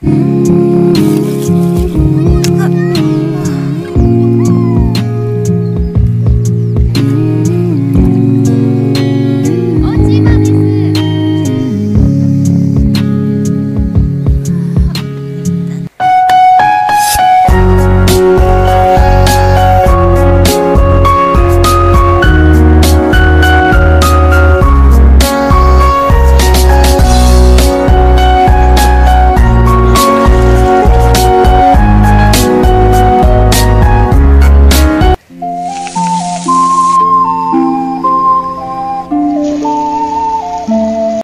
嗯